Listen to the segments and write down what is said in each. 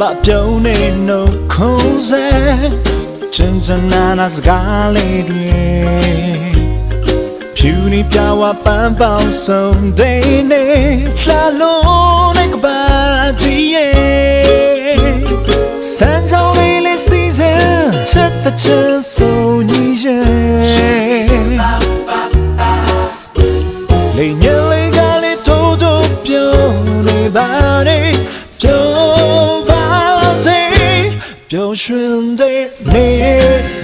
ဘာပြုံးနေနှုတ်ခုံးစေချင်ချင်နာနာစကားလေးတွေဖြူနေပြဝပန်းပေါင်းဆုံးဒိနေလှလုံးနဲ့ကပါကြည့်ရဲ့စံကြောင်းလေးလေးစီစဉ်ချက်တဲ့ချက်ဆို 飘雪的泪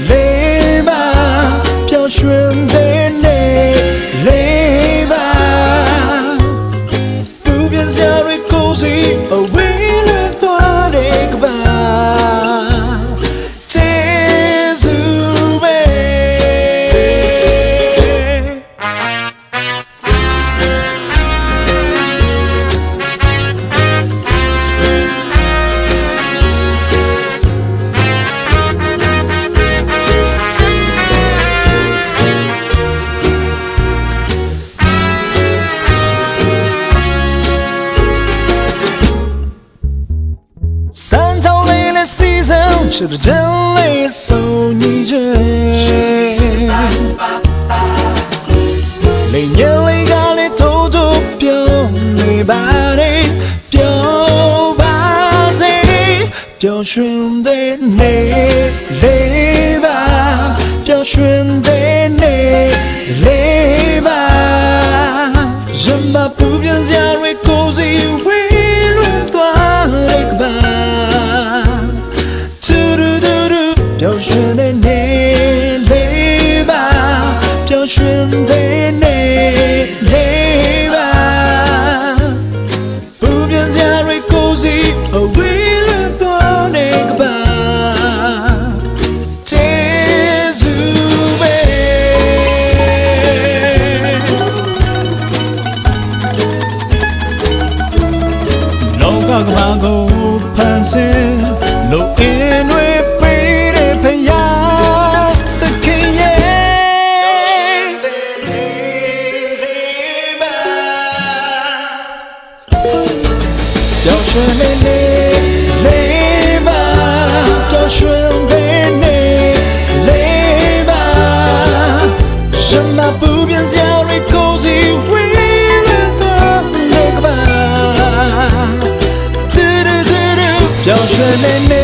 泪吧，飘雪的泪泪吧，不变下的空气。吃着真里送你人。你眼里咖喱偷偷表你把你表把谁表选的你来吧，表选的你来飘雪的你泪吧，飘雪的你泪吧，不变加瑞故事，哦为了多那个吧。老高个马狗攀山，老矮。雪妹妹，妹妹，教学妹妹，妹，什么不变？教你口技，为了和那个娃，嘟嘟嘟嘟，教学妹妹。